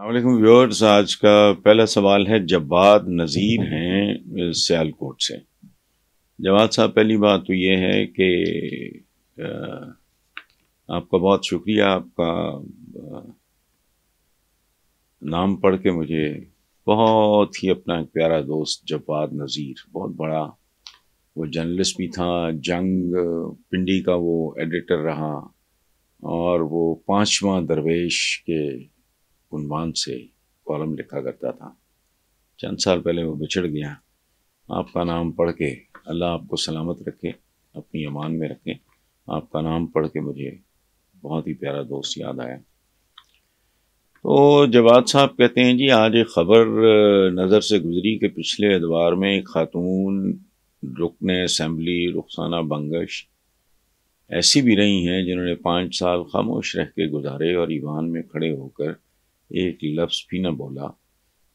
Viewers, आज का पहला सवाल है जब्बाद नज़ीर हैं सियालकोट से। जवाद साहब, पहली बात तो ये है कि आपका बहुत शुक्रिया, आपका नाम पढ़ के मुझे बहुत ही अपना एक प्यारा दोस्त जब्बाद नज़ीर, बहुत बड़ा, वो जर्नलिस्ट भी था, जंग, पिंडी का वो एडिटर रहा, और वो पांचवा दरवेश के उनवान से कॉलम लिखा करता था। चंद साल पहले वो बिछड़ गया। आपका नाम पढ़ के अल्लाह आपको सलामत रखे, अपनी अमान में रखे। आपका नाम पढ़ के मुझे बहुत ही प्यारा दोस्त याद आया। तो जवाद साहब कहते हैं, जी, आज एक ख़बर, नज़र से गुजरी कि पिछले अदवार में एक खातून, रुकन असम्बली, रुखसाना बंगश ऐसी भी रही हैं जिन्होंने पाँच साल खामोश रह के गुजारे और ईवान में खड़े होकर एक लफ्ज़ भी न बोला।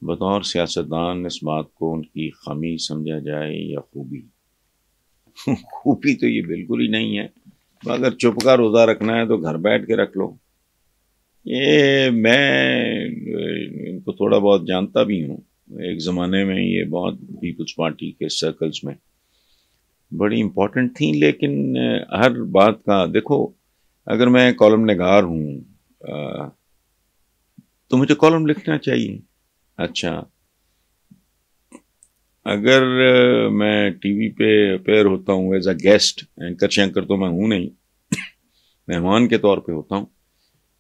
बतौर सियासतदान इस बात को उनकी खामी समझा जाए या खूबी। खूबी तो ये बिल्कुल ही नहीं है। अगर चुप का रोज़ा रखना है तो घर बैठ के रख लो। ये मैं, इनको थोड़ा बहुत जानता भी हूँ। एक ज़माने में ये बहुत पीपल्स पार्टी के सर्कल्स में बड़ी इम्पोर्टेंट थी, लेकिन हर बात का, देखो, अगर मैं कॉलम नगार हूँ तो मुझे कॉलम लिखना चाहिए। अच्छा। अगर मैं टीवी पे अपेयर होता हूँ एज अ गेस्ट एंकर शैंकर तो मैं हूँ नहीं। मेहमान के तौर पे होता हूँ।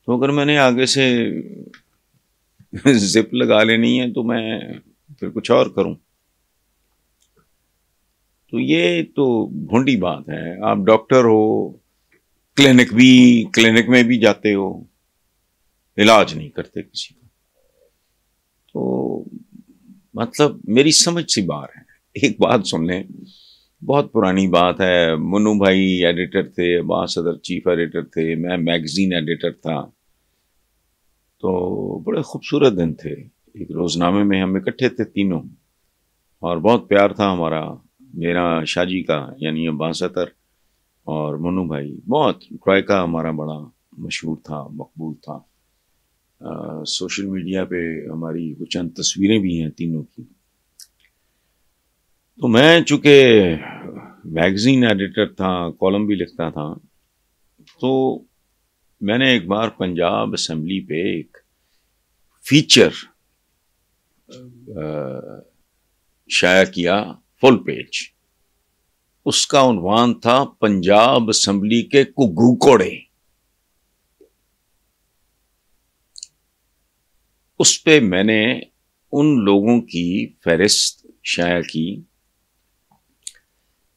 तो अगर मैंने आगे से जिप लगा लेनी है तो मैं फिर कुछ और करूँ। तो ये तो भूडी बात है। आप डॉक्टर हो, क्लिनिक भी, क्लिनिक में भी जाते हो। इलाज नहीं करते किसी का। तो मतलब मेरी समझ सी बार है। एक बात सुन लें बहुत पुरानी बात है। मुन्नू भाई एडिटर थे, अब्बास सदर चीफ एडिटर थे, मैं मैगजीन एडिटर था। तो बड़े खूबसूरत दिन थे। एक रोज़नामे में हम इकट्ठे थे तीनों। और बहुत प्यार था हमारा, मेरा शाजी का, यानी अब्बास और मनु भाई। बहुत ट्राइका हमारा बड़ा मशहूर था, मकबूल था। सोशल मीडिया पे हमारी कुछ चंद तस्वीरें भी हैं तीनों की। तो मैं चूँकि मैगजीन एडिटर था कॉलम भी लिखता था तो मैंने एक बार पंजाब असम्बली पे एक फीचर शाया किया फुल पेज उसका उन्वान था, पंजाब असम्बली के कुगू उस पर मैंने उन लोगों की फहरिस्त शाया की,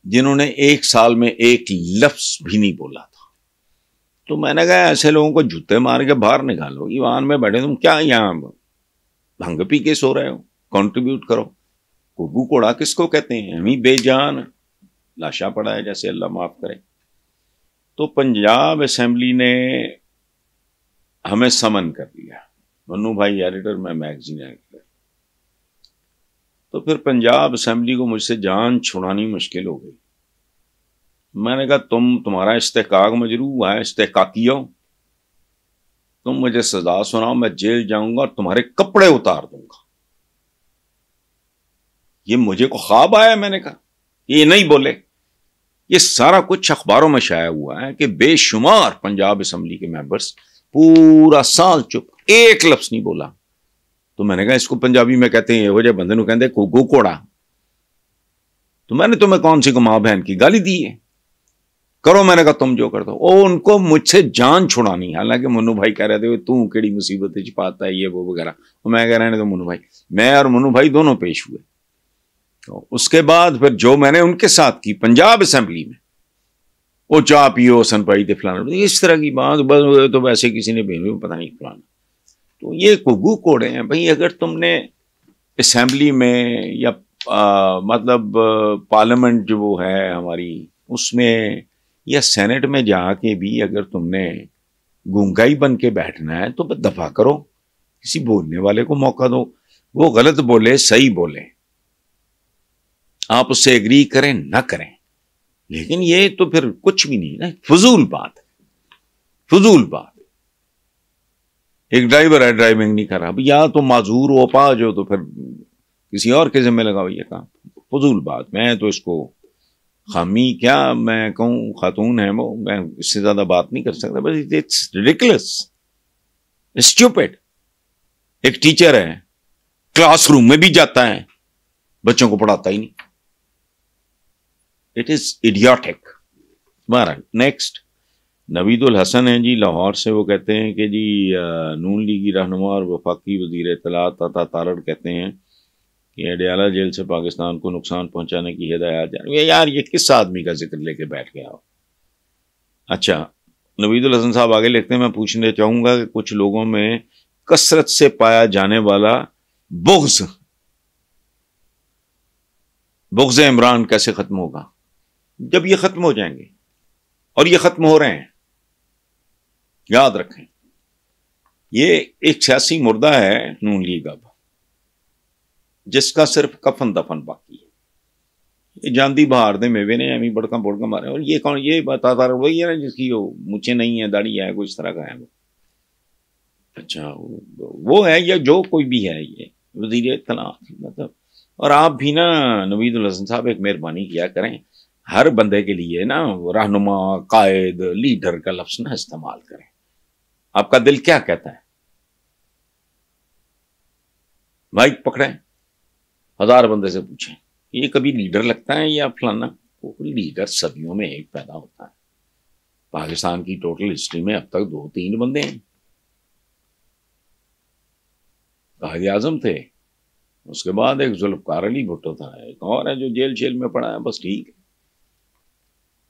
जिन्होंने एक साल में एक लफ्स भी नहीं बोला था। तो मैंने कहा, ऐसे लोगों को जूते मार के बाहर निकालो, ईवान में बैठे, तुम क्या यहाँ भंग पी के सो रहे हो? कंट्रीब्यूट करो। कुगू कोड़ा किसको कहते हैं? हम ही बेजान। लाशा पड़ा है जैसे अल्लाह माफ़ करे। तो पंजाब असेंबली ने हमें समन कर दिया। मन्नू भाई एडिटर मैं मैगजीन एडिटर तो फिर पंजाब असम्बली को मुझसे जान छुड़ानी मुश्किल हो गई। मैंने कहा, तुम, तुम्हारा इस्तेकाक मजरू है इस्तेकाकियो तुम मुझे सजा सुनाओ, मैं जेल जाऊँगा और तुम्हारे कपड़े उतार दूँगा। ये मुझे को ख्वाब आया, मैंने कहा। ये नहीं बोले। ये सारा कुछ अखबारों में शाया हुआ है कि बेशुमार पंजाब असम्बली के मेंबर्स पूरा साल चुप एक लफ्स नहीं बोला। तो मैंने कहा, इसको पंजाबी में कहते हैं हो जाए बंदे कहते घोगो कोड़ा। तो मैंने तुम्हें कौन सी को माँ बहन की गाली दी है? करो, मैंने कहा, तुम जो कर दो। ओ, उनको मुझसे जान छुड़ानी हालाँकि मुन्नू भाई कह रहे थे तू केड़ी मुसीबत पाता है, ये वो वगैरह। तो मैं कह रहे तो मुन्नू भाई, मैं और मुन्नू भाई दोनों पेश हुए। तो उसके बाद फिर जो मैंने उनके साथ की, पंजाब असेंबली में वो चाह पियो, सन पाई थे फलाना। इस तरह की बात, बस तो वैसे किसी ने भेजो, पता नहीं, फलाना। तो ये कुगू कोड़े हैं। भाई अगर तुमने असम्बली में या आ, मतलब पार्लियामेंट जो वो है हमारी उसमें या सेनेट में जाके भी अगर तुमने गुंगाई बन के बैठना है तो दफ़ा करो। किसी बोलने वाले को मौका दो। वो गलत बोले सही बोले। आप उससे एग्री करें ना करें। लेकिन ये तो फिर कुछ भी नहीं ना। फजूल बात। फजूल बात। एक ड्राइवर है, ड्राइविंग नहीं कर रहा। या तो माजूर हो पाज हो तो फिर किसी और के जिम्मे लगाओ ये काम। फजूल बात, मैं तो इसको खामी, क्या मैं कहूँ, खातून है वो, मैं इससे ज़्यादा बात नहीं कर सकता। बस इट्स रिडिकुलस स्टूपिड। एक टीचर है, क्लासरूम में भी जाता है, बच्चों को पढ़ाता ही नहीं। It is idiotic. Next. Naveedul Hasan हैं जी, लाहौर से वो कहते हैं कि जी नून लीगी रहनुमा और वफाकी वज़ीर इतलात तथा तारड़ कहते हैं कि अडयाला जेल से पाकिस्तान को नुकसान पहुँचाने की हिदायत यार, ये किस आदमी का ज़िक्र लेके बैठ गया हो? अच्छा नवीदुल हसन साहब आगे लिखते हैं, मैं पूछने चाहूँगा कि कुछ लोगों में कसरत से पाया जाने वाला बुग्ज बुग्ज इमरान कैसे खत्म होगा? जब ये खत्म हो जाएँगे, और ये खत्म हो रहे हैं याद रखें, ये एक सियासी मुर्दा है, नून लीग अब, जिसका सिर्फ़ कफन दफन बाकी है। ये जानदी बहार दे मेवे ने एवं बड़का बड़का मारे, और ये कौन, ये बताता वही है ना जिसकी वो मुझे नहीं है, दाढ़ी है, कुछ तरह का है वो। अच्छा वो है या जो कोई भी है ये, वज़ीर इतलात मतलब और आप भी ना नवीद हसन साहब एक मेहरबानी किया करें, हर बंदे के लिए ना रहनुमा, कायद, लीडर का लफ्ज ना इस्तेमाल करें। आपका दिल क्या कहता है? माइक पकड़े। हज़ार बंदे से पूछें। ये कभी लीडर लगता है या फलाना? वो लीडर सदियों में एक पैदा होता है। पाकिस्तान की टोटल हिस्ट्री में अब तक दो तीन बंदे हैं। कायद आज़म थे। उसके बाद एक जुल्फकार अली भुट्टो था। एक और है जो जेल शेल में पड़ा है। बस ठीक है।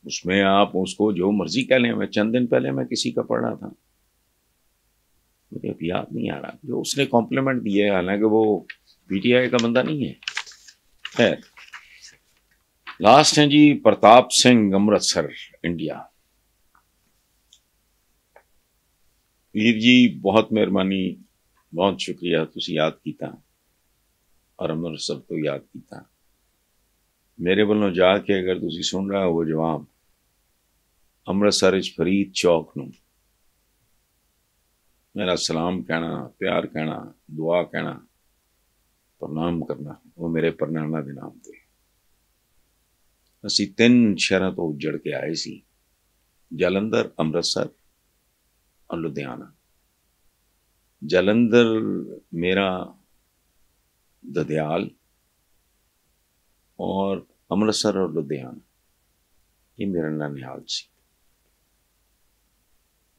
उसमें आप उसको जो मर्ज़ी कह लें। मैं चंद दिन पहले मैं किसी का पढ़ रहा था। मुझे अब याद नहीं आ रहा। जो उसने कॉम्प्लीमेंट दिए हालाँकि वो पीटीआई का बंदा नहीं है। खैर। लास्ट हैं जी प्रताप सिंह, अमृतसर इंडिया वीर जी, बहुत मेहरबानी, बहुत शुक्रिया तुम याद किया और अमृतसर तो याद किया मेरे वालों जाके अगर तुम सुन रहे हो जवाब, अमृतसर फरीद चौक न। मेरा सलाम कहना, प्यार कहना, दुआ कहना, प्रणाम करना, वो मेरे परनाना के नाम से असी तीन शहर तो उजड़ के आए सी, जलंधर, अमृतसर और लुधियाना। जलंधर मेरा ददयाल और अमृतसर और लुधियाना, ये मेरा ननिहाल सी।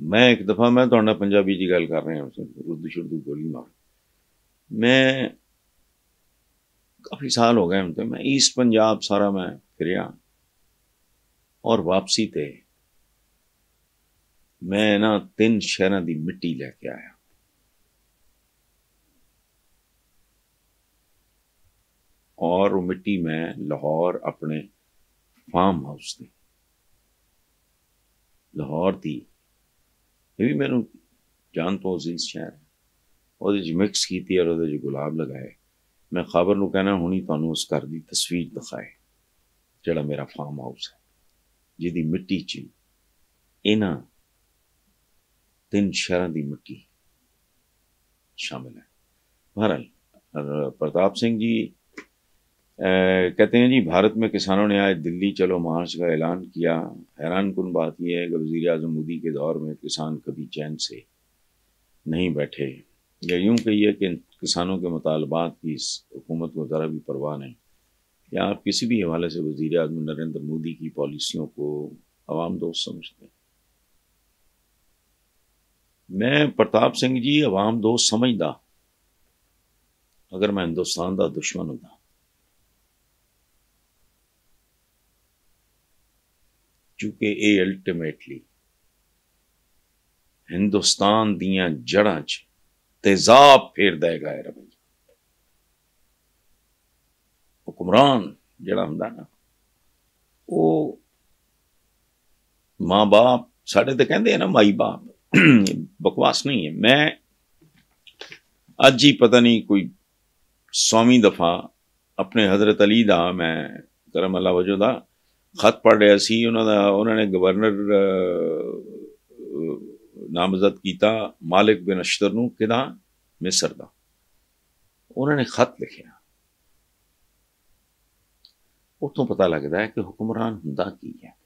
मैं एक दफ़ा मैं तो पंजाबी की गल कर रहे हैं उर्दू शुर्दू बोली मार मैं काफ़ी साल हो गए तो मैं ईस्ट पंजाब सारा मैं फिर और वापसी ते मैं ना तीन शहर की मिट्टी लैके आया और वो मिट्टी मैं लाहौर अपने फार्म हाउस थी लाहौर थी ये ਇਹ ਵੀ ਮੈਨੂੰ ਜਾਣ ਤੋਂ ਅਜ਼ੀਜ਼ ਸ਼ਾਇਰ ਉਹਦੇ 'ਚ ਮਿਕਸ ਕੀਤੀ ਔਰ ਉਹਦੇ 'ਚ ਗੁਲਾਬ ਲਗਾਏ। ਮੈਂ ਖਬਰ ਨੂੰ ਕਹਿਣਾ, ਹੁਣੀ ਤੁਹਾਨੂੰ ਉਸ ਘਰ ਦੀ ਤਸਵੀਰ ਦਿਖਾਏ, ਜਿਹੜਾ ਮੇਰਾ ਫਾਰਮ ਹਾਊਸ ਹੈ, ਜਿਹਦੀ ਮਿੱਟੀ 'ਚ ਇਹਨਾਂ ਤਿੰਨ ਸ਼ਹਿਰਾਂ ਦੀ ਮਿੱਟੀ ਸ਼ਾਮਿਲ ਹੈ। ਮਹਾਰਾਜ ਪ੍ਰਤਾਪ ਸਿੰਘ ਜੀ कहते हैं जी, भारत में किसानों ने आज दिल्ली, चलो मार्च का ऐलान किया। हैरान कन बात यह है कि वजी अजम मोदी के दौर में किसान कभी चैन से नहीं बैठे। या यूँ कहिए कि किसानों के मुतालबात की इस हुकूमत को ज़रा भी परवाह नहीं। या आप किसी भी हवाले से वजी अजम नरेंद्र मोदी की पॉलिसियों को आवाम दोस्त समझते हैं? मैं प्रताप सिंह जी, आवाम दोस्त समझदा। अगर मैं हिंदुस्तान का दुश्मन होता। चूँकि ये अल्टीमेटली हिंदुस्तान दिया जड़ा च तेजाब फेर देगा ये रवैया हुक्मरान जड़ा हों ना वो माँ बाप साढ़े तो कहते हैं ना माई बाप बकवास नहीं है मैं अज ही पता नहीं कोई सौवीं दफ़ा अपने हज़रत अली दा मैं करम अल्लाह वजो का ਖਤ ਪੜ ਰਿਹਾ ਸੀ ਉਹਨਾਂ ਦਾ ਉਹਨਾਂ ਨੇ ਗਵਰਨਰ ਨਾਮਜ਼ਦ ਕੀਤਾ ਮਾਲਿਕ ਬਿਨ ਅਸ਼ਤਰ ਨੂੰ ਕਿਦਾਂ ਮਿਸਰ ਦਾ ਉਹਨਾਂ ਨੇ ਖਤ ਲਿਖਿਆ ਉਤੋਂ ਪਤਾ ਲੱਗਦਾ ਹੈ ਕਿ ਹੁਕਮਰਾਨ ਹੁੰਦਾ ਕੀ ਹੈ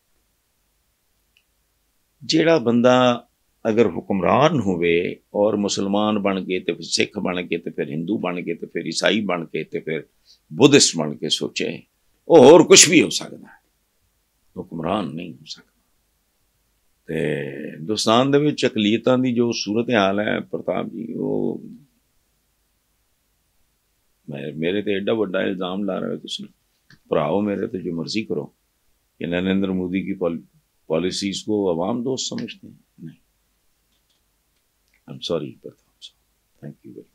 ਜਿਹੜਾ ਬੰਦਾ ਅਗਰ ਹੁਕਮਰਾਨ ਹੋਵੇ ਔਰ ਮੁਸਲਮਾਨ ਬਣ ਕੇ ਤੇ ਫਿਰ ਸਿੱਖ ਬਣ ਕੇ ਤੇ ਫਿਰ ਹਿੰਦੂ ਬਣ ਕੇ ਤੇ ਫਿਰ ਈਸਾਈ ਬਣ ਕੇ ਤੇ ਫਿਰ ਬੁੱਧਿਸਟ ਬਣ ਕੇ ਸੋਚੇ ਉਹ ਹੋਰ ਕੁਝ ਵੀ ਹੋ ਸਕਦਾ ਹੈ ਹੁਕਮਰਾਨ ਨਹੀਂ ਹੋ ਸਕਦਾ ਤੇ ਹਿੰਦੁਸਤਾਨ ਦੇ ਵਿੱਚ ਅਕਲੀਤਾਂ ਦੀ ਜੋ ਸੂਰਤ ਹਾਲ ਹੈ ਪ੍ਰਤਾਪ ਜੀ ਉਹ ਮੈਂ ਮੇਰੇ ਤੇ ਐਡਾ ਵੱਡਾ ਇਲਜ਼ਾਮ ਲਾ ਰਹੇ ਹੋ ਤੁਸੀਂ ਭਰਾਓ मेरे तो जो मर्जी करो कि नरेंद्र मोदी की पॉलिसीज को अवाम दोस्त समझते हैं नहीं I am sorry Pratap thank you very